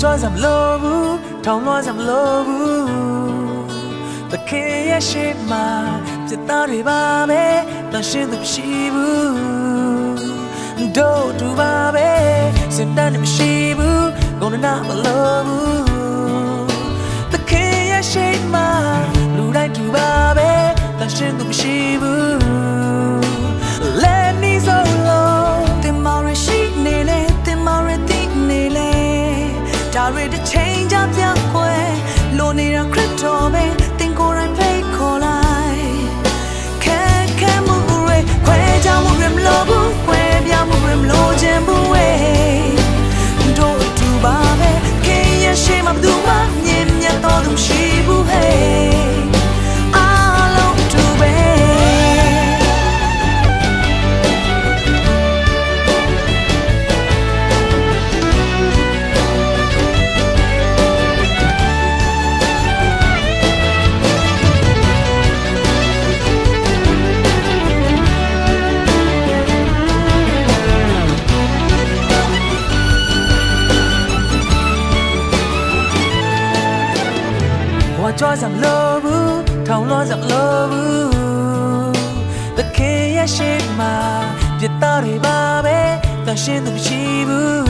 ကြွားစမလို့ဘူးထောင်လွှားစမလို့ဘူးတခင်ရဲ့ရှိမှပြတ်သားတွေပါပဲတန်ရှင်းသူမရှိဘူးတို့တူပါပဲစင်တန်းမရှိဘူးကိုယ်နာမလို့ဘူးတခင်ရဲ့ရှိမှလူတိုင်းတူပါပဲတန်ရှင်းသူမရှိဘူး change. ကြွားစမလို့ဘူးထောင်လွှားစမလို့ဘူးတခင်ရဲ့ရှိမှပြတ်သားတွေပါပဲတန်ရှင်းသူမရှိဘူး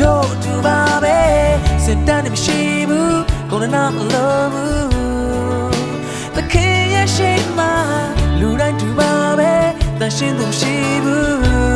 တို့တူပါပဲစင်တန်းမရှိဘူးကိုယ်နာမလို့ဘူးတခင်ရဲ့ရှိမှလူတိုင်းတူပါပဲတန်ရှင်းသူမရှိဘူး Let me so